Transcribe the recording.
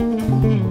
Mm-hmm.